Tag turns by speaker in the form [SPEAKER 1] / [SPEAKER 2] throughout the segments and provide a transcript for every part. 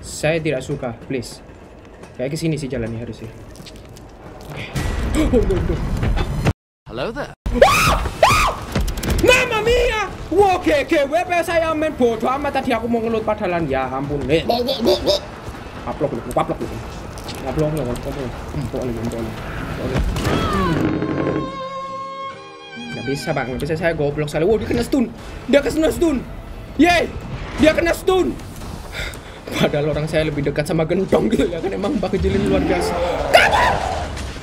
[SPEAKER 1] Saya tidak suka, please. Kayak ke sini sih jalannya harusnya. Oke. Oh, no, no.
[SPEAKER 2] Hello there.
[SPEAKER 1] Mama mia! Oke, oke, WP saya main bodoh amat tadi aku mau ngelut padalan ya ampun. Eh. Paplok lu, paplok lu. Paplok lu, paplok lu. Empok lagi, empok lagi. Hmm. Nggak bisa bang, nggak bisa saya goblok sekali. Wow, dia kena stun. Dia kena stun. Yeay, dia kena stun. Padahal orang saya lebih dekat sama gentong gitu ya kan emang Mbak Kejilin luar biasa. Kabur!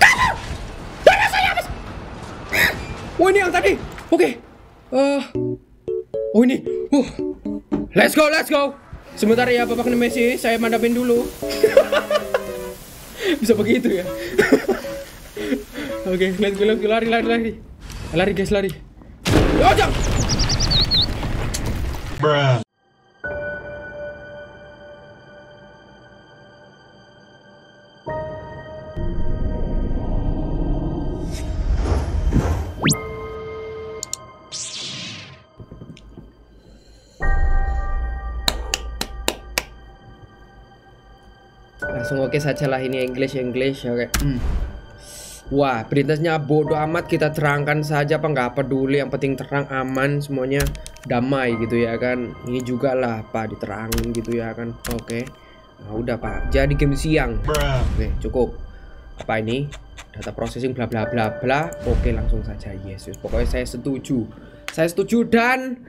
[SPEAKER 1] Kabur! Tanya saya mas. Oh ini yang tadi. Oke. Eh. oh ini. Uh. Let's go, let's go. Sebentar ya Bapak Messi, saya mandapin dulu. Bisa begitu ya. Oke, let's go, let's go, lari, lari, lari. Lari guys, lari. Oh. Langsung oke saja lah ini English English oke. Hmm. Wah, beritanya bodoh amat kita terangkan saja apa nggak peduli yang penting terang aman semuanya damai gitu ya kan. Ini juga lah Pak diterangin gitu ya kan. Oke. Nah, udah Pak. Jadi game siang. Oke, cukup. Apa ini? Data processing bla bla bla bla. Oke, langsung saja. Yes, yes. Pokoknya saya setuju. Saya setuju dan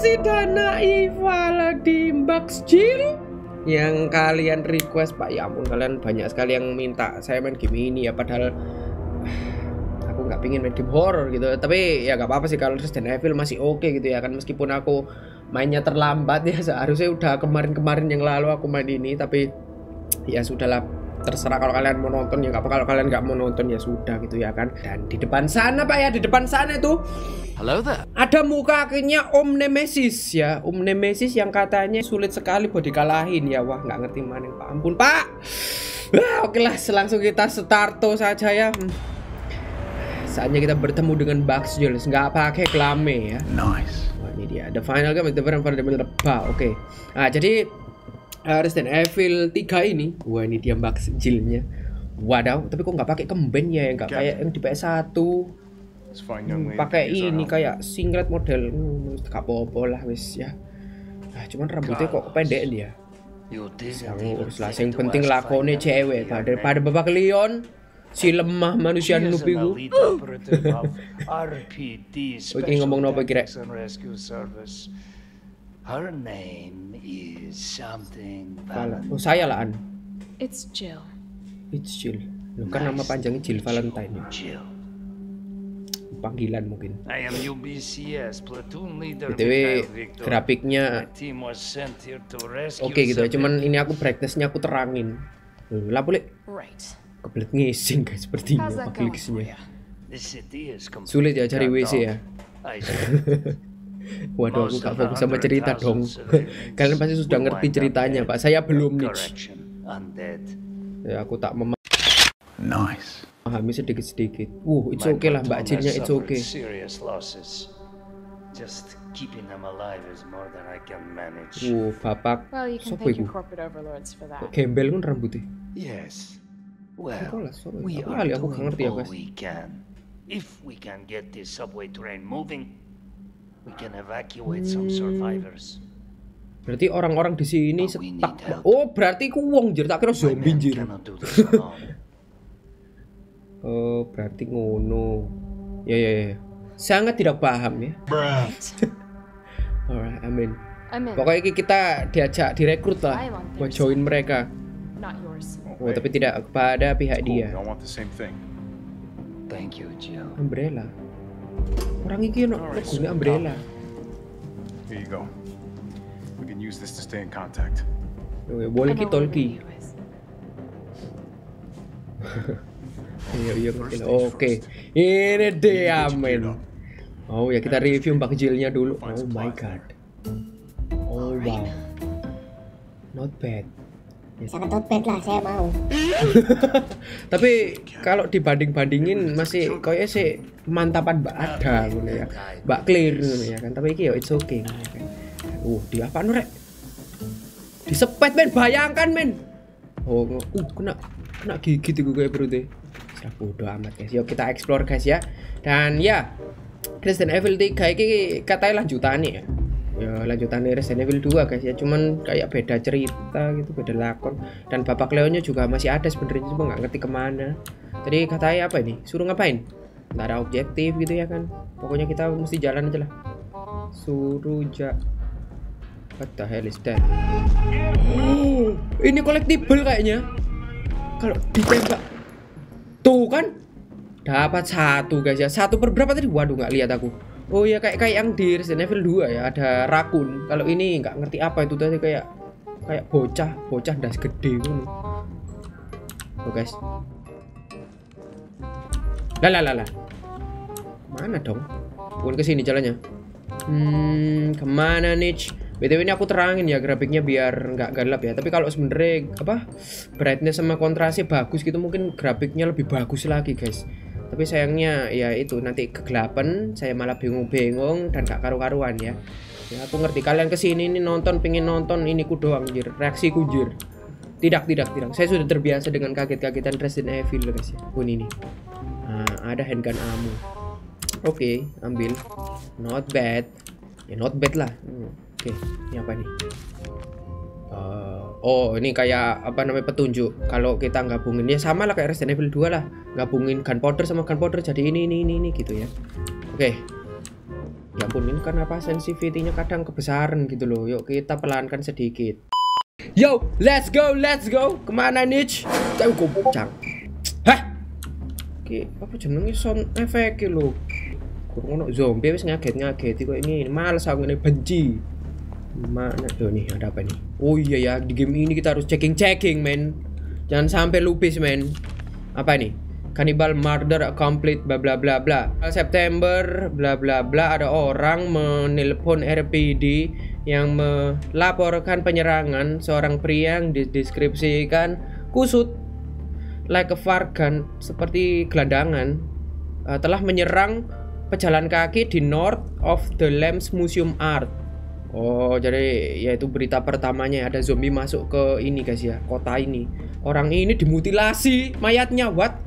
[SPEAKER 1] Residana Ivala di Bucks Jill yang kalian request Pak ya ampun kalian banyak sekali yang minta. Saya main game ini ya padahal aku nggak pingin main game horror gitu. Tapi ya nggak apa-apa sih kalau Resident Evil masih oke gitu ya kan. Meskipun aku mainnya terlambat ya seharusnya udah kemarin-kemarin yang lalu aku main ini tapi ya sudahlah terserah kalau kalian mau nonton ya nggak apa kalau kalian nggak mau nonton ya sudah gitu ya kan. Dan di depan sana pak ya di depan sana itu
[SPEAKER 2] Hello there.
[SPEAKER 1] ada muka akhirnya Om Nemesis ya. Om Nemesis yang katanya sulit sekali buat dikalahin. Ya wah nggak ngerti mana. Pak ampun pak. Wah, oke lah langsung kita starto saja ya. Hmm. saatnya kita bertemu dengan Bugs Jules nggak pakai klame ya.
[SPEAKER 2] Nice.
[SPEAKER 1] Wah ini dia. The final game is the very fundamental bah, Oke. Nah jadi uh, Resident Evil 3 ini. Wah ini dia Max Jill-nya Wadaw Tapi kok nggak pakai kemben ya? Nggak kayak yang di PS1
[SPEAKER 3] Let's find young
[SPEAKER 1] Hmm, pakai ini kayak singlet model. Hmm, gak apa-apa lah wis ya. Nah, cuman rambutnya kok pendek dia.
[SPEAKER 2] You
[SPEAKER 1] yang lah yang penting lakonnya cewek daripada
[SPEAKER 2] name.
[SPEAKER 1] babak Leon si lemah manusia noob
[SPEAKER 4] RPD
[SPEAKER 1] Oke, ngomong apa kira?
[SPEAKER 2] Her name is something. Valentine.
[SPEAKER 1] oh saya lah an
[SPEAKER 5] It's Jill.
[SPEAKER 1] it's Jill Loh, kan nama panjangnya Jill Valentine ya.
[SPEAKER 2] Jill.
[SPEAKER 1] panggilan mungkin
[SPEAKER 4] I am UBCS platoon leader
[SPEAKER 1] btw grafiknya
[SPEAKER 4] My team was sent here to rescue
[SPEAKER 1] oke gitu ya cuman ini aku brightnessnya aku terangin lah boleh
[SPEAKER 5] Right.
[SPEAKER 1] kebelet ngising guys sepertinya
[SPEAKER 4] completely
[SPEAKER 1] sulit ya cari WC ya
[SPEAKER 4] I
[SPEAKER 1] Waduh, aku gak fokus sama
[SPEAKER 4] 100,000
[SPEAKER 1] cerita dong. Kalian pasti sudah ngerti ceritanya. Pak. Saya belum nih. Ya, aku tak
[SPEAKER 2] Nice.
[SPEAKER 1] memahami sedikit-sedikit. Uh, it's okay lah, Mbak Jinnya, it's okay.
[SPEAKER 4] Serious losses. Just keeping them alive is more than I can manage.
[SPEAKER 1] Uh, bapak.
[SPEAKER 5] Well, you can
[SPEAKER 1] Sopo
[SPEAKER 5] thank
[SPEAKER 1] iku?
[SPEAKER 5] your corporate overlords for that.
[SPEAKER 1] Kok gembel kan rambutnya.
[SPEAKER 4] Yes. Well, we
[SPEAKER 1] Aku
[SPEAKER 4] are
[SPEAKER 1] gak
[SPEAKER 4] doing
[SPEAKER 1] ngerti ya,
[SPEAKER 4] all
[SPEAKER 1] guys.
[SPEAKER 4] we can. If we can get this subway train moving, we can evacuate some survivors.
[SPEAKER 1] Berarti orang-orang di sini setak. Oh, berarti ku wong jir, tak kira zombie jir. Oh, berarti ngono. Ya, ya, ya. Sangat tidak paham ya. Alright, amin.
[SPEAKER 5] I'm in.
[SPEAKER 1] Pokoknya ki- kita diajak direkrut lah buat join mereka. Oh, tapi tidak kepada pihak dia. Umbrella. Orang iki ono
[SPEAKER 3] so
[SPEAKER 1] umbrella.
[SPEAKER 3] Here you go. We can use this to stay in contact.
[SPEAKER 1] Oke,
[SPEAKER 5] I
[SPEAKER 1] walkie
[SPEAKER 5] know what
[SPEAKER 1] talkie.
[SPEAKER 5] you is.
[SPEAKER 1] Iya, iya. Oke. Ini dia, men. Oh ya, kita review Mbak Jilnya dulu. Oh my god. Oh wow. Not bad.
[SPEAKER 6] Bisa ketopet lah, saya mau.
[SPEAKER 1] Tapi kalau dibanding-bandingin masih kayaknya sih mantapan Mbak ada ngono ya. Mbak clear ngono ya kan. Tapi iki ya it's okay. kan. Uh, di apa rek? Disepet men, bayangkan men. Oh, uh kena kena gigit iku kayak perutnya. Sudah bodo amat guys. Yuk kita explore guys ya. Dan ya Resident Evil 3 ini katanya lanjutannya ya. Ya lanjutannya Resident Evil 2 guys ya. Cuman kayak beda cerita gitu, beda lakon. Dan Bapak Leonnya juga masih ada sebenarnya cuma nggak ngerti ke mana. Tadi katanya apa ini? Suruh ngapain? Nggak ada objektif gitu ya kan. Pokoknya kita mesti jalan aja lah. Suruh ja What the hell is that? Oh, ini collectible kayaknya. Kalau ditembak Tuh kan dapat satu guys ya. Satu per berapa tadi? Waduh nggak lihat aku. Oh ya kayak kayak yang di Resident Evil 2 ya ada rakun. Kalau ini nggak ngerti apa itu tadi kayak kayak bocah, bocah das gede ngono. Tuh guys. Lah lah lah lah. Mana dong? Bukan ke sini jalannya. Hmm, ke mana nih? BTW ini aku terangin ya grafiknya biar nggak gelap ya. Tapi kalau sebenarnya apa brightness sama kontrasnya bagus gitu mungkin grafiknya lebih bagus lagi guys. Tapi sayangnya ya itu nanti kegelapan saya malah bingung-bingung dan gak karu-karuan ya. Ya aku ngerti kalian ke sini ini nonton pengen nonton ini ku doang jir reaksi ku jir. Tidak tidak tidak. Saya sudah terbiasa dengan kaget-kagetan Resident Evil guys ya. Pun ini. Nah, ada handgun ammo. Oke, ambil. Not bad. Ya not bad lah. Hmm, Oke, ini apa nih? Eh, oh, ini kayak apa namanya petunjuk. Kalau kita gabungin ya sama lah kayak Resident Evil 2 lah. Gabungin gunpowder sama gunpowder jadi ini ini ini, ini gitu ya. Oke. Ya ampun, ini kan apa sensitivity-nya kadang kebesaran gitu loh. Yuk kita pelankan sedikit. Yo, let's go, let's go. Ke mana Nich? Jauh gobcang. Hah? Ki, apa jenenge sound effect lho. Kurang zombie wis ngaget-ngageti kok ini. Males aku ini benci. Mana tuh nih ada apa nih? Oh iya ya di game ini kita harus checking checking men. Jangan sampai lupis men. Apa nih? Cannibal murder complete bla bla bla bla. September bla bla bla ada orang menelpon RPD yang melaporkan penyerangan seorang pria yang dideskripsikan kusut like a vargan seperti gelandangan uh, telah menyerang pejalan kaki di north of the Lambs Museum Art. Oh, jadi yaitu berita pertamanya ada zombie masuk ke ini guys ya, kota ini. Orang ini dimutilasi mayatnya, what?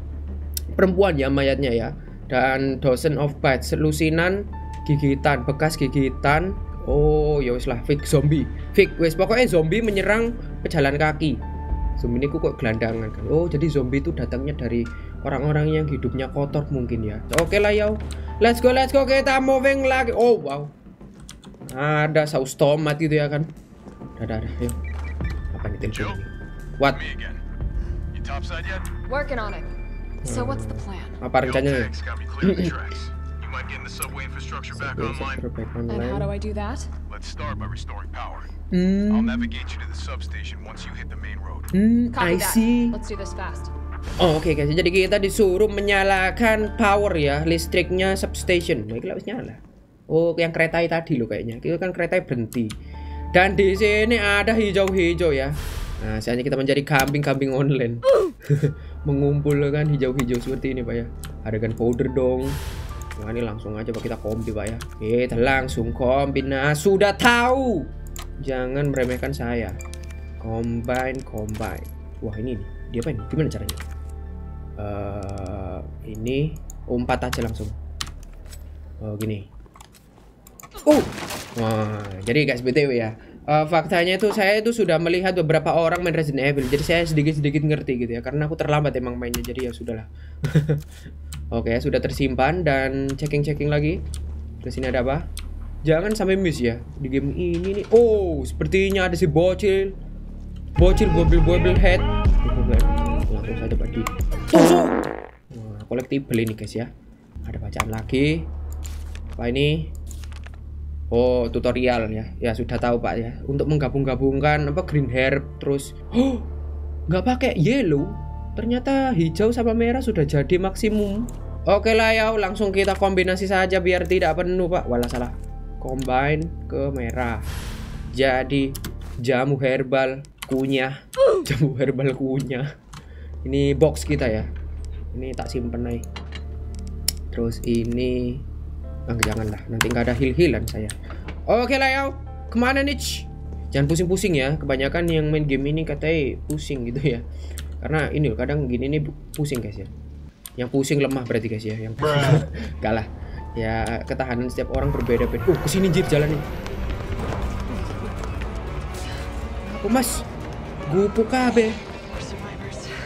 [SPEAKER 1] Perempuan ya mayatnya ya. Dan dozen of bites, lusinan, gigitan, bekas gigitan. Oh, ya wis lah fake zombie. Fake wis pokoknya zombie menyerang pejalan kaki. Zombie ini kok gelandangan kan. Oh, jadi zombie itu datangnya dari orang-orang yang hidupnya kotor mungkin ya. Oke lah yo. Let's go, let's go kita moving lagi. Oh, wow. Ada saus tomat gitu ya kan. Ada ada. Ayo. Apa nih telepon ini? What?
[SPEAKER 5] Working on it. So what's the plan?
[SPEAKER 1] Apa rencananya?
[SPEAKER 3] Tags got me clear of the tracks. You might get the subway infrastructure back online.
[SPEAKER 1] Back
[SPEAKER 5] And how do
[SPEAKER 1] online.
[SPEAKER 5] I do that?
[SPEAKER 3] Let's start by restoring power. I'll
[SPEAKER 1] Hmm,
[SPEAKER 3] navigate you to the substation once you hit the main road.
[SPEAKER 1] hmm, I
[SPEAKER 5] Copy that.
[SPEAKER 1] see.
[SPEAKER 5] Let's do this fast.
[SPEAKER 1] Oh, oke guys, jadi kita disuruh menyalakan power ya listriknya substation. Nah, harus nyala. Oh, yang kereta tadi loh kayaknya. Itu kan kereta berhenti. Dan di sini ada hijau-hijau ya. Nah, saatnya kita menjadi kambing-kambing online. Mengumpulkan hijau-hijau seperti ini, Pak ya. Ada gunpowder dong. Nah, ini langsung aja Pak kita kombi, Pak ya. Kita langsung kombi. Nah, sudah tahu. Jangan meremehkan saya. Combine, combine. Wah, ini nih. Dia apa ini? Gimana caranya? eh ini umpat aja langsung. Oh, gini. Oh, wah, jadi guys btw ya. Eh, faktanya itu saya itu sudah melihat beberapa orang main Resident Evil, jadi saya sedikit-sedikit ngerti gitu ya, karena aku terlambat emang mainnya, jadi ya sudahlah. Oke, sudah tersimpan dan checking-checking lagi. Terus ini ada apa? Jangan sampai miss ya di game ini nih. Oh, sepertinya ada si bocil, bocil bobel-bobel head. Langsung saja pak di tusuk. Nah, collectible ini guys ya. Ada bacaan lagi. Apa ini? Oh, tutorial ya. Ya sudah tahu Pak ya. Untuk menggabung-gabungkan apa green herb terus oh, nggak pakai yellow. Ternyata hijau sama merah sudah jadi maksimum. Oke lah ya, langsung kita kombinasi saja biar tidak penuh Pak. Walah salah. Combine ke merah. Jadi jamu herbal kunyah. jamu herbal kunyah. Ini box kita ya. Ini tak simpen aja. Terus ini Ah, jangan lah, nanti nggak ada heal-healan saya. Oke lah ya, ke mana nih? Jangan pusing-pusing ya. Kebanyakan yang main game ini katanya pusing gitu ya. Karena ini loh, kadang gini nih pusing guys ya. Yang pusing lemah berarti guys ya. Yang Gak lah. Ya ketahanan setiap orang berbeda-beda. Uh, ke sini jir jalannya. Apa mas? Gupu kabe.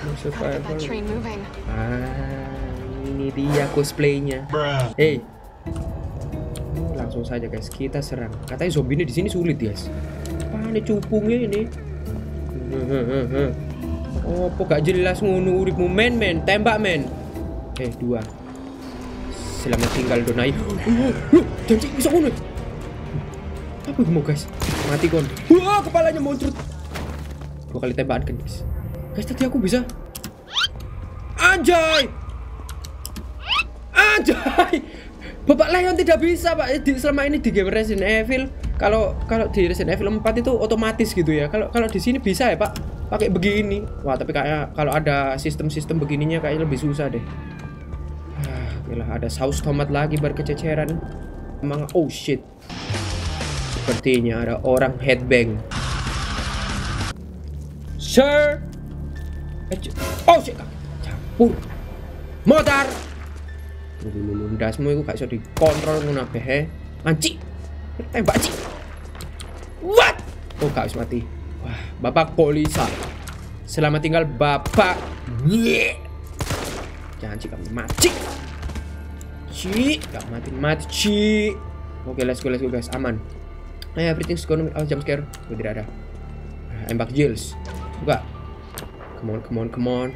[SPEAKER 5] Moving.
[SPEAKER 1] Ah, ini dia cosplaynya. Hey. Langsung saja guys, kita serang. Katanya zombie ini di sini sulit guys. Apa nih cupungnya ini? Oh, kok gak jelas ngono uripmu men men, tembak men. Eh, dua. Selamat tinggal Donai. Janji bisa ngono. Apa mau guys? Mati kon. Wah, kepalanya muncrat. Dua kali tembakan kan guys. Guys, tadi aku bisa. Anjay! Anjay! Bapak Leon tidak bisa, Pak. Di, selama ini di game Resident Evil, kalau kalau di Resident Evil 4 itu otomatis gitu ya. Kalau kalau di sini bisa ya, Pak. Pakai begini. Wah, tapi kayak kalau ada sistem-sistem begininya kayaknya lebih susah deh. Ah, gila, ada saus tomat lagi berkececeran. Emang oh shit. Sepertinya ada orang headbang. Sir. Eh, Oh shit, campur. Motor. Lulu lulu ndasmu iku gak iso dikontrol ngono kabeh he. Anci. Tembak ci. What? Oh gak bisa mati. Wah, Bapak Polisa. Selamat tinggal Bapak. Jangan ci kamu mati. Ci, gak mati mati ci. Oke, let's go, let's go guys, aman. Eh, everything's gonna oh, jump scare. Oh, tidak ada. Ah, Embak Jills. Buka. Come on, come on, come on.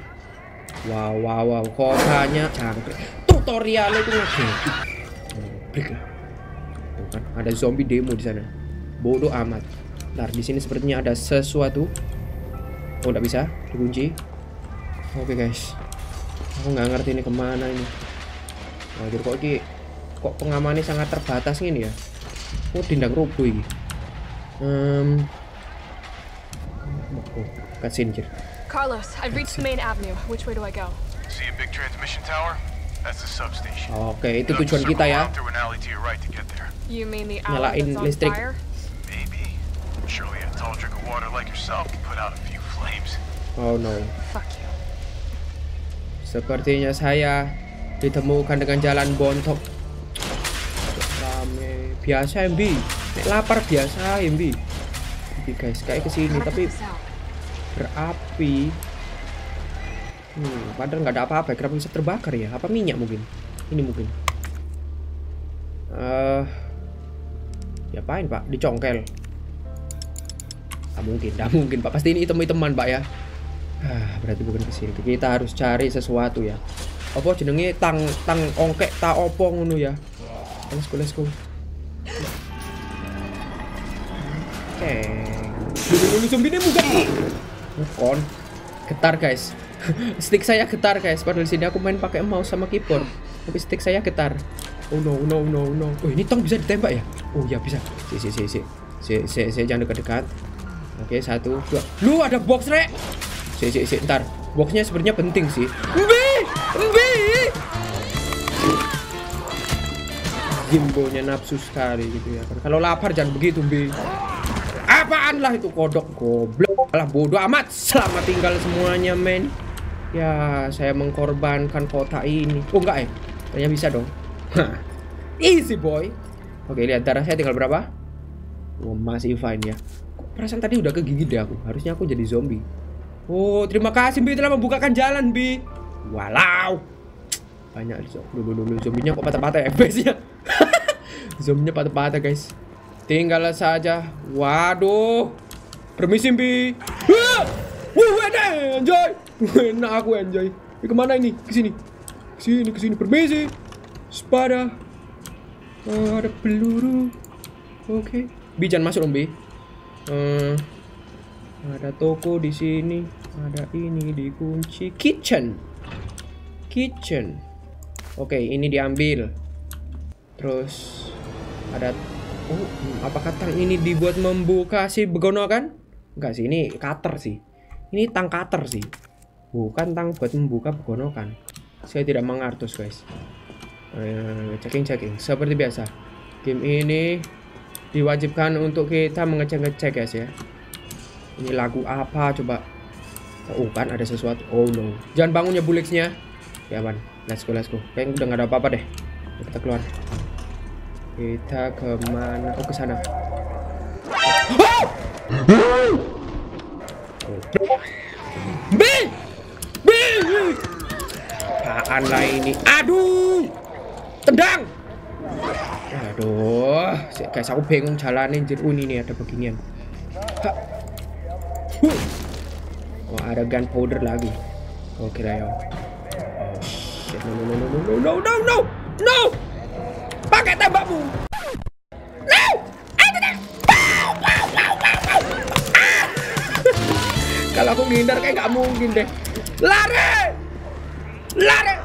[SPEAKER 1] Wow, wow, wow. Kotanya cangkrik. Tutorialnya itu ngegeki. Break lah. Tuh kan, ada zombie demo di sana. Bodoh amat. Ntar di sini sepertinya ada sesuatu. Oh, nggak bisa. Dikunci. Oke guys. Aku nggak ngerti ini ke mana ini. Wajar kok ini kok pengamannya sangat terbatas ini ya. Oh, tindak rubuh ini. Hmm. Oh, cutscene jir.
[SPEAKER 5] Carlos, I've reached the main avenue. Which way do I go?
[SPEAKER 3] See a big transmission tower? That's the substation.
[SPEAKER 1] Oke, itu tujuan kita ya. Nyalain listrik.
[SPEAKER 5] fire?
[SPEAKER 3] Maybe. Surely a tall drink of water like yourself can put out a few flames.
[SPEAKER 1] Oh no.
[SPEAKER 5] Fuck you.
[SPEAKER 1] Sepertinya saya ditemukan dengan jalan bontok. Rame. Biasa MB. Nek lapar biasa MB. Jadi guys, kayak ke
[SPEAKER 5] sini
[SPEAKER 1] tapi berapi. Hmm, padahal nggak ada apa-apa. Kenapa bisa terbakar ya? Apa minyak mungkin? Ini mungkin. Eh, diapain pak? Dicongkel. Tak mungkin, tak mungkin pak. Pasti ini item-iteman pak ya. Ah, berarti bukan ke sini. Kita harus cari sesuatu ya. Apa jenenge tang tang ongkek tak opo ngono ya. Let's go, let's go. Oke. Dulu zombie ini bukan. Bukan. Getar guys. stick saya getar guys. Padahal sini aku main pakai mouse sama keyboard. Tapi stick saya getar. Oh no, no, no, no. Oh ini tong bisa ditembak ya? Oh ya bisa. Si, si, si, si. Si, si, si, jangan dekat-dekat. Oke, satu, dua. Lu ada box rek. Si, si, si, ntar. Boxnya sebenarnya penting sih. Mbi, mbi. Jimbonya nafsu sekali gitu ya. Kalau lapar jangan begitu, Mbi. Apaan lah itu kodok goblok lah bodoh amat. Selamat tinggal semuanya, men. Ya, saya mengkorbankan kota ini. Oh enggak ya? Ternyata bisa dong. Easy boy. Oke, lihat darah saya tinggal berapa? Oh, masih fine ya. Perasaan tadi udah kegigit deh aku. Harusnya aku jadi zombie. Oh, terima kasih Bi telah membukakan jalan, Bi. Walau. Banyak zombie. Dulu zombinya kok patah-patah FPS-nya. zombinya patah-patah, guys. Tinggal saja. Waduh. Permisi, Bi. Wah! Wah, enak, aku enjoy. Ini ke mana ini? Ke sini. Ke sini, ke sini. Permisi. Spada. Oh, ada peluru. Oke. Bi jangan masuk dong, Bi. Hmm, ada toko di sini. Ada ini dikunci. Kitchen. Kitchen. Oke, ini diambil. Terus ada Oh, apakah tang ini dibuat membuka si begono kan? Enggak sih, ini cutter sih. Ini tang cutter sih. Bukan tang buat membuka pegonokan. Saya tidak mengartus guys. Eh, checking checking seperti biasa. Game ini diwajibkan untuk kita mengecek-ngecek guys ya. Ini lagu apa coba? Oh kan ada sesuatu. Oh no. Jangan bangun ya buliksnya. Ya man. Let's go let's go. Kayaknya udah nggak ada apa-apa deh. Kita keluar. Kita ke mana? Oh ke sana. B! makanlah ini. Aduh. Tendang. Aduh, guys aku bingung jalanin jeru ini nih ada beginian. Wah Huh. Oh, ada gunpowder lagi. Oh, kira ya. Oh, no, no, no, no, no, no, no, no, Pakai tembakmu. No. Ah. Kalau aku ngindar kayak gak mungkin deh. Lari. Lari.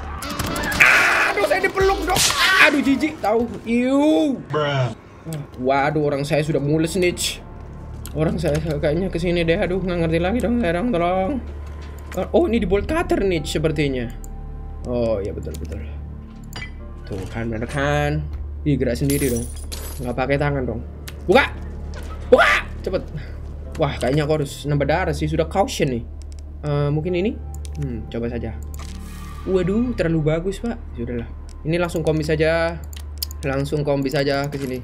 [SPEAKER 1] Saya dipeluk dong. Aduh, jijik tahu. Iu. Waduh, orang saya sudah mules nih. Orang saya kayaknya ke sini deh. Aduh, nggak ngerti lagi dong. Herang, tolong. Oh, ini di bolt cutter nih sepertinya. Oh, ya betul betul. Tuh kan, bener kan? Ih, gerak sendiri dong. Nggak pakai tangan dong. Buka! Buka! Cepet. Wah, kayaknya aku harus nambah darah sih. Sudah caution nih. Eh, mungkin ini? Hmm, coba saja. Waduh, terlalu bagus, Pak. Sudahlah. Ini langsung kombi saja. Langsung kombi saja ke sini.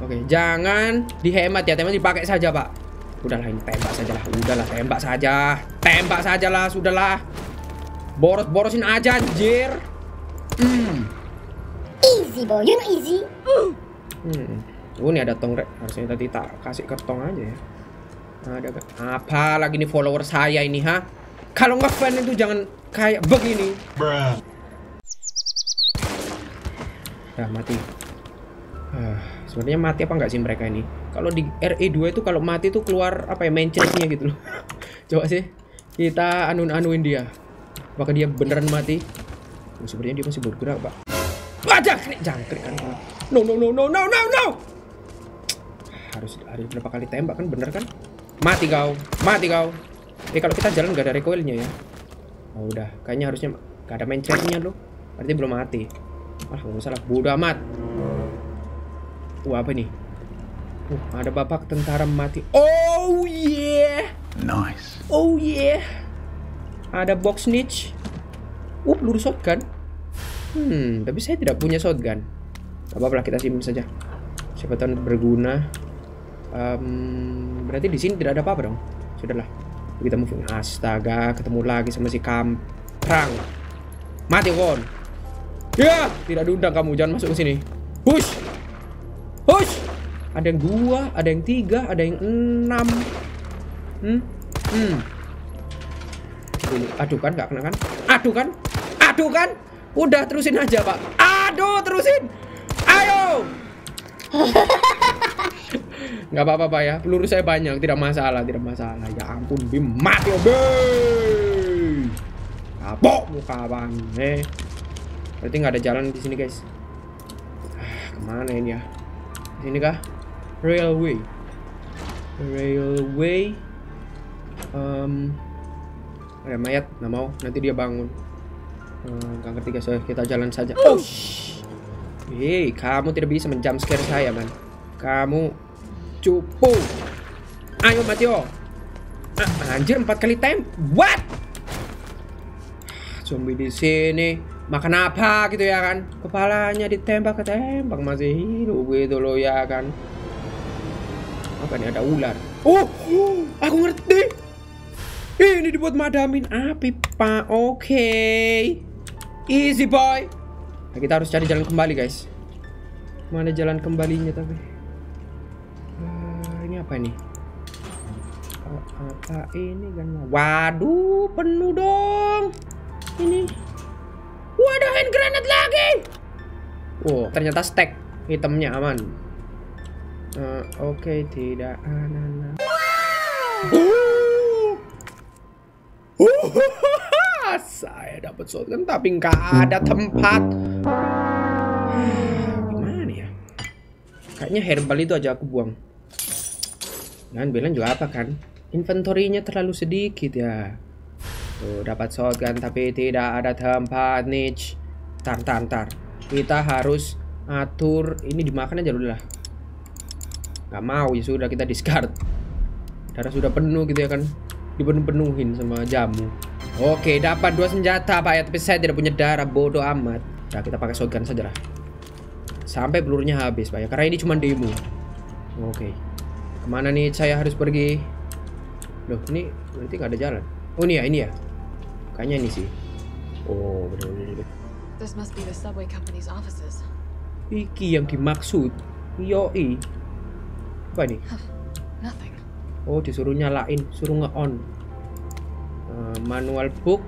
[SPEAKER 1] Oke, jangan dihemat ya, teman dipakai saja, Pak. Udahlah, ini tembak saja lah. Udahlah, tembak saja. Tembak saja lah, sudahlah. Boros-borosin aja, anjir. Hmm.
[SPEAKER 6] Easy boy, you know easy.
[SPEAKER 1] Hmm. Oh, ini ada tong rek. Harusnya tadi tak kasih ke tong aja ya. Ada? Apa lagi nih follower saya ini, ha? Kalau ngefan itu jangan kayak begini. Dah mati. Ah, sebenarnya mati apa enggak sih mereka ini? Kalau di RE2 itu kalau mati tuh keluar apa ya main chest-nya gitu loh. Coba sih kita anun-anuin dia. Apakah dia beneran mati? Oh, sebenarnya dia masih bergerak, Pak. Wah, jangkrik, jangkrik kan. No, no, no, no, no, no, no. Harus harus berapa kali tembak kan bener kan? Mati kau, mati kau. Eh kalau kita jalan nggak ada recoilnya ya? Oh udah, kayaknya harusnya nggak ada main chestnya loh. Berarti belum mati. Ah, nggak salah. Bodoh amat. Wah apa nih? Uh, ada bapak tentara mati. Oh yeah,
[SPEAKER 2] Nice.
[SPEAKER 1] oh yeah. Ada box niche. Uh, peluru shotgun. Hmm, tapi saya tidak punya shotgun. Gak apa-apa lah, kita simpan saja. Siapa tahu berguna. Em, berarti di sini tidak ada apa-apa dong. Sudahlah. Kita moving. Astaga, ketemu lagi sama si Kamprang. Mati kon. Ya, tidak diundang kamu. Jangan masuk ke sini. Hush. Hush. Ada yang dua, ada yang tiga, ada yang enam. Hmm? Hmm. Aduh, kan, nggak kena kan? Aduh kan? Aduh kan? Udah terusin aja, Pak. Aduh, terusin. Ayo. Nggak apa-apa, Pak ya. Peluru saya banyak, tidak masalah, tidak masalah. Ya ampun, Bim mati, obe. Kapok muka abang, eh. Berarti nggak ada jalan di sini, guys. Ah, ke mana ini ya? Di sini kah? Railway. Railway. Em, ada mayat, nggak mau. Nanti dia bangun. Eh, Nggak ngerti guys, kita jalan saja. Oh, shh. Hei, kamu tidak bisa menjam scare saya, man. Kamu cupu. Ayo, Matio. Ah, anjir, empat kali time. What? Zombie di sini makan apa gitu ya kan? Kepalanya ditembak ketembak masih hidup gitu loh ya kan? Apa nih ada ular? Oh, aku ngerti. Ini dibuat madamin api, Pak. Oke. Easy boy. Nah, kita harus cari jalan kembali, guys. Mana jalan kembalinya tapi? Eh, ini apa ini? Apa ini kan? Waduh, penuh dong. Ini. Waduh, hand granate lagi. Wow, ternyata stack hitamnya aman. Eh, Oke, tidak anak. Saya dapat shotgun tapi nggak ada tempat. Gimana ya? Kayaknya herbal itu aja aku buang. Dan bilang juga apa kan? inventory-nya terlalu sedikit ya. Dapat shotgun tapi tidak ada tempat niche. Tar, tar, tar. Kita harus atur ini dimakan aja dulu lah. Gak mau ya sudah kita discard. Darah sudah penuh gitu ya kan. Dipenuh-penuhin sama jamu. Oke, dapat dua senjata Pak ya, tapi saya tidak punya darah, bodoh amat. Nah, kita pakai shotgun saja lah. Sampai pelurunya habis Pak ya, karena ini cuma demo. Oke. Ke mana nih saya harus pergi? Loh, ini berarti nggak ada jalan. Oh, ini ya, ini ya. Kayaknya ini sih. Oh, bener.
[SPEAKER 5] This must be the subway company's offices.
[SPEAKER 1] Iki yang dimaksud. Yoi. Apa ini?
[SPEAKER 5] Nothing.
[SPEAKER 1] Oh, disuruh nyalain, suruh nge-on. Uh, manual book.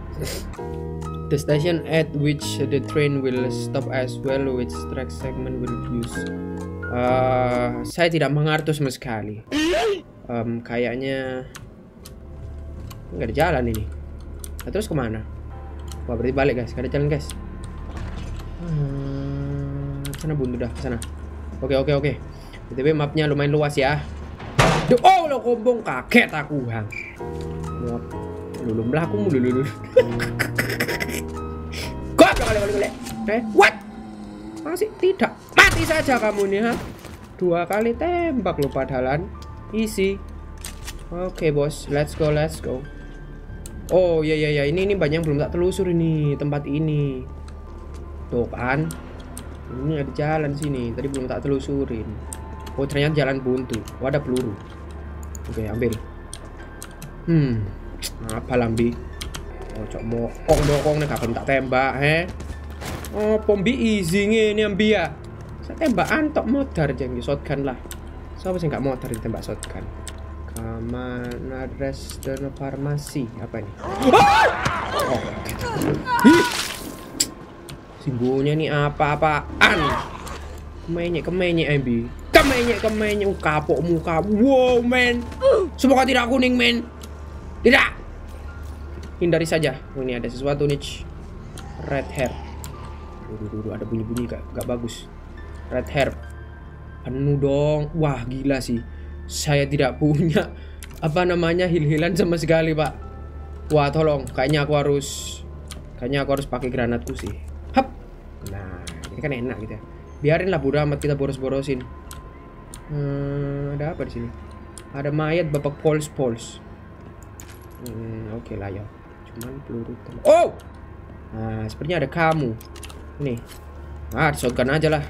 [SPEAKER 1] The station at which the train will stop as well which track segment will use. Uh, saya tidak mengerti sama sekali. Um, kayaknya nggak ada jalan ini. Nah, terus ke mana? Wah berarti balik guys, gak ada jalan guys. Hmm, sana buntu dah, sana. Oke oke oke. BTW mapnya lumayan luas ya. Duh, oh lo kombong kaget aku hang. Mot. Lulu melaku mulu lulu. Kok kali kali kali. Eh, what? Masih tidak. Mati saja kamu nih, ha? Dua kali tembak lu padahalan. Easy. Oke, bos. Let's go, let's go. Oh, iya iya iya, ini ini banyak belum tak telusur ini tempat ini. Tuh kan. Ini ada jalan sini, tadi belum tak telusurin. Oh, ternyata jalan buntu. Oh, ada peluru. Oke, ambil. Hmm, apa lambi? Oh, cok mokong mokong nih kapan tak tembak, he? Oh, pombi ini ambi ya. Saya tembak antok motor jeng shotgun lah. Siapa sih nggak motor ditembak shotgun? Kaman address dan farmasi apa ini? Ah! Oh! Simbolnya nih apa-apaan? Kemenyek kemenyek Ambi. Kemenyek kemenyek Oh, kapok muka. Wow men. Semoga tidak kuning men. Tidak. Hindari saja. Oh, ini ada sesuatu nih. Red hair. Duh, duh, duh, ada bunyi-bunyi gak, gak bagus. Red hair. Penuh dong. Wah gila sih. Saya tidak punya apa namanya hil-hilan sama sekali pak. Wah tolong. Kayaknya aku harus. Kayaknya aku harus pakai granatku sih. Hap. Nah ini kan enak gitu ya. Biarin lah bodo amat kita boros-borosin. Hmm, ada apa di sini? Ada mayat bapak Pols Pols. Hmm, oke lah ya. Cuman peluru tem- Oh! Nah, sepertinya ada kamu. Nih. Ah, shotgun aja lah.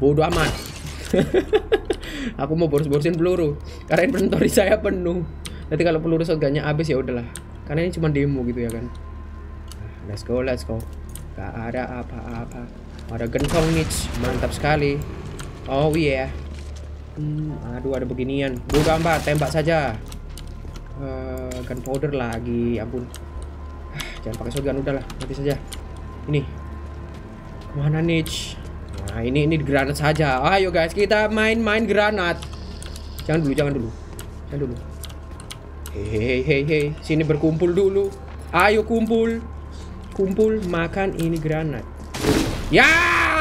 [SPEAKER 1] Bodoh amat. Aku mau boros-borosin peluru. Karena inventory saya penuh. Nanti kalau peluru shotgunnya habis ya udahlah. Karena ini cuma demo gitu ya kan. Nah, Let's go, let's go. Gak ada apa-apa. Ada gentong nih, mantap sekali. Oh iya. Hmm, aduh ada beginian. Bodoh amat, tembak saja. Eh, gunpowder lagi, ampun. Ah, jangan pakai shotgun udahlah, mati saja. Ini. Mana niche? Nah, ini ini granat saja. Ayo guys, kita main-main granat. Jangan dulu, jangan dulu. Jangan dulu. Hei, hei, hei, sini berkumpul dulu. Ayo kumpul. Kumpul makan ini granat. Ya,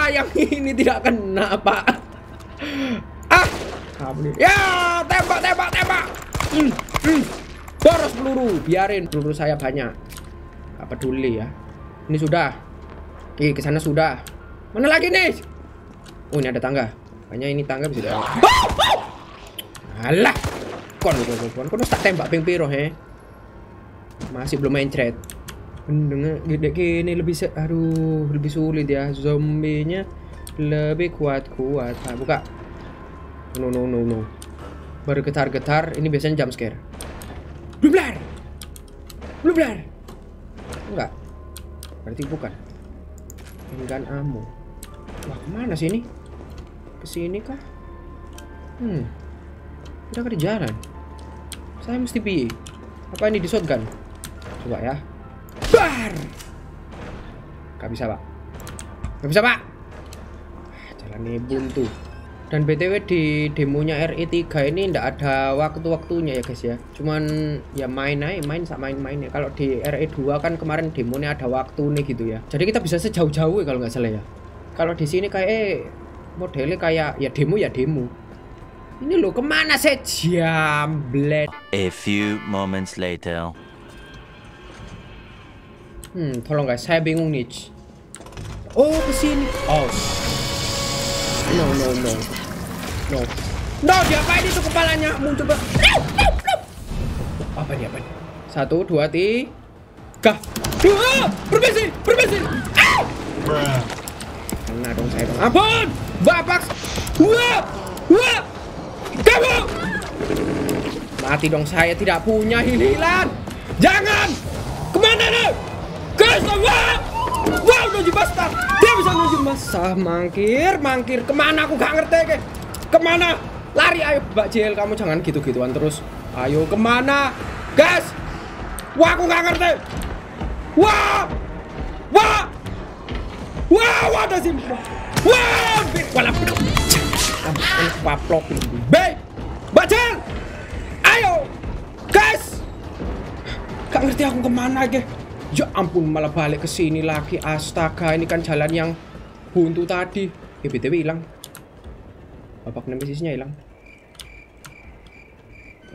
[SPEAKER 1] yang ini tidak kena, Pak. Ah. Ya, tembak, tembak, tembak. Hmm. Boros peluru, biarin peluru saya banyak. Gak peduli ya. Ini sudah. Ih, ke sana sudah. Mana lagi nih? Oh, ini ada tangga. Kayaknya ini tangga bisa dari. Alah. Kon kon kon kon tak tembak ping piro he. Masih belum main thread. Dengan gede gini lebih se aduh, lebih sulit ya. Zombinya lebih kuat-kuat. Ah, buka. No no no no. Bergetar-getar, ini biasanya jump scare. Blublar. Blublar. Enggak. Berarti bukan. Enggan ammo. Wah, ke mana sih ini? Ke sini kah? Hmm. Udah ada jalan. Saya mesti piye? Apa ini di shotgun? Coba ya. Bar! Gak bisa, Pak. Gak bisa, Pak. Ah, Jalannya buntu. Dan BTW di demonya RE3 ini ndak ada waktu-waktunya ya guys ya. Cuman ya main aja, main sak main-main ya. Kalau di RE2 kan kemarin demonya ada waktu nih gitu ya. Jadi kita bisa sejauh-jauh kalau nggak salah ya. Kalau di sini kayak eh, modelnya kayak ya demo ya demo. Ini loh ke mana saya jamblet?
[SPEAKER 7] A few moments later.
[SPEAKER 1] Hmm, tolong guys, saya bingung nih. Oh, ke sini. Oh. No, no, no. No. No, diapain itu kepalanya? Muncul ber... No, no, no. Apa nih, apa nih? Satu, dua, tiga. Dua! Permisi! Permisi! Ah! Kena dong saya dong. Ampun! Bapak! Wah! Wah! Kamu! Mati dong saya tidak punya hililan. Jangan! Ke mana nih? Guys, wah! Udah basah. Dia bisa nuju basah. Mangkir, mangkir. Ke mana aku gak ngerti ke? Ke mana? Lari ayo, Mbak Jel. Kamu jangan gitu-gituan terus. Ayo ke mana? Guys! Wah, aku gak ngerti. Wah! Wah! Wah, wah, ada sini. Wah, wala Ampun, paplok ini. Be, Mbak Jel! Ayo! Guys! Gak ngerti aku ke mana, ge. Ya ampun, malah balik ke sini lagi. Astaga, ini kan jalan yang buntu tadi. Eh, BTW hilang. Bapak nemesisnya hilang.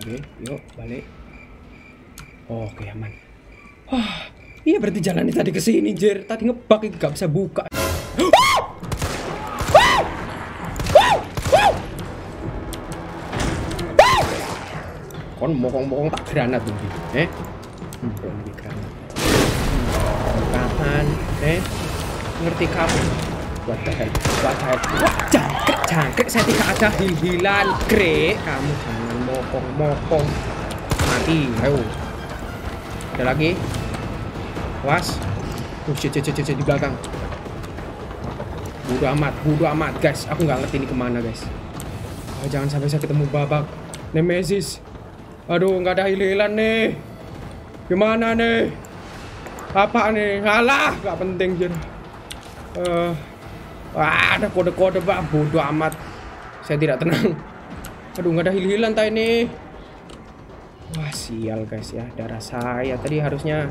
[SPEAKER 1] Oke, yuk balik. Oke, aman. Wah, iya berarti jalannya tadi ke sini, Jer. Tadi ngebug itu gak bisa buka. Kon mokong-mokong tak granat tuh, eh? Hmm, kon lagi granat. Kapan, eh? Ngerti kamu? What the hell? What the hell? Wah, jangkrik, jangkrik. Saya tidak ada hil-hilan, krek. Kamu jangan mokong-mokong. Mati, ayo. Ada lagi? Was. Oh, shit, shit, shit, shit, di belakang. Bodo amat, bodo amat, guys. Aku nggak ngerti ini ke mana, guys. Oh, jangan sampai saya ketemu babak. Nemesis. Aduh, nggak ada hil-hilan nih. Gimana nih? Apa nih? Alah, nggak penting, Jen. Eh, wah, ada kode-kode, Pak. Bodo amat. Saya tidak tenang. Aduh, nggak ada hil-hilan tak ini. Wah, sial, guys ya. Darah saya tadi harusnya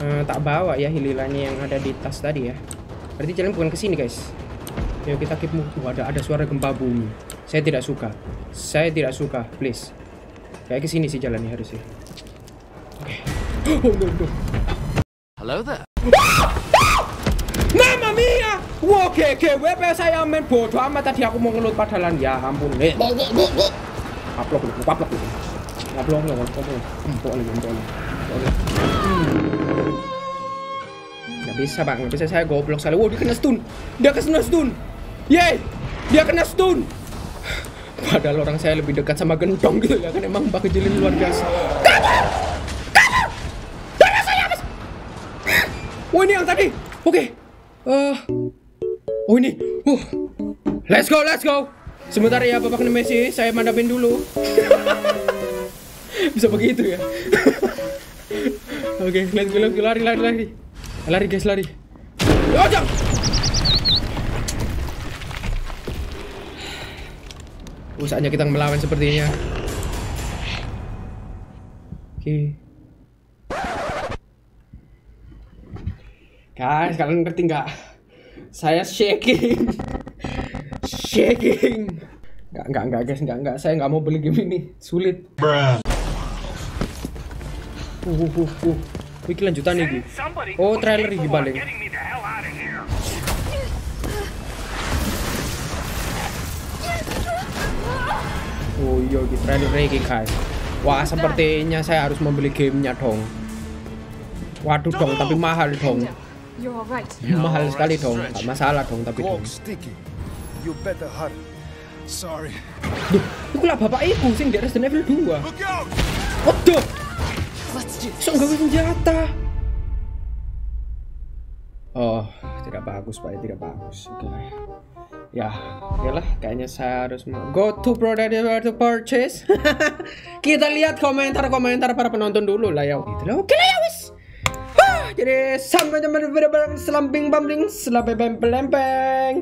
[SPEAKER 1] eh, tak bawa ya hililannya yang ada di tas tadi ya. Berarti jalan bukan ke sini, guys. Yuk kita keep move. Wah, ada ada suara gempa bumi. Saya tidak suka. Saya tidak suka, please. Kayak ke sini sih jalannya harusnya. Oke. Oh, no, no.
[SPEAKER 7] Hello there.
[SPEAKER 1] Mama mia! Oke, oke, WP saya main bodoh amat tadi aku mau ngelut padalan ya ampun. Eh,
[SPEAKER 6] Bek, bek, bek, bek.
[SPEAKER 1] upload dulu, upload dulu. Upload dulu, bisa bang, bisa saya goblok sekali. Wow, dia kena stun. Dia kena stun. Yeay, dia kena stun. Padahal orang saya lebih dekat sama gentong gitu ya kan emang Mbak Kejilin luar biasa. Kabur! Kabur! Darah saya habis! Oh ini yang tadi. Oke. Eh. oh ini. Uh. Let's go, let's go. Sebentar ya Bapak Nemesi, saya mandapin dulu. Bisa begitu ya. Oke, let's go, let's go, lari, lari, lari. Lari guys, lari. Oh, jangan. Uh, saatnya kita melawan sepertinya. Oke. Guys, kalian ngerti nggak? Saya shaking. shaking. Nggak, nggak, nggak guys, nggak, nggak. Saya nggak mau beli game ini. Sulit. Uh, uh, uh, uh. Wih, lanjutan nih. Oh, trailer Gi balik. Oh iya, Gi, trailer Gi, guys. Wah, sepertinya saya harus membeli gamenya dong. Waduh dong, tapi mahal dong. Mahal sekali dong. Gak masalah dong, tapi dong. Duh, itu lah bapak iku sing di Resident Evil 2.
[SPEAKER 3] Look out!
[SPEAKER 1] Waduh, Gawe senjata. Oh, tidak bagus pak, tidak bagus. Oke lah. Ya, oke lah. Kayaknya saya harus go to product to purchase. Kita lihat komentar-komentar para penonton dulu lah ya. Gitu lah. Oke lah ya wis. Jadi sampai jumpa di video bareng selambing bambing selambing lempeng.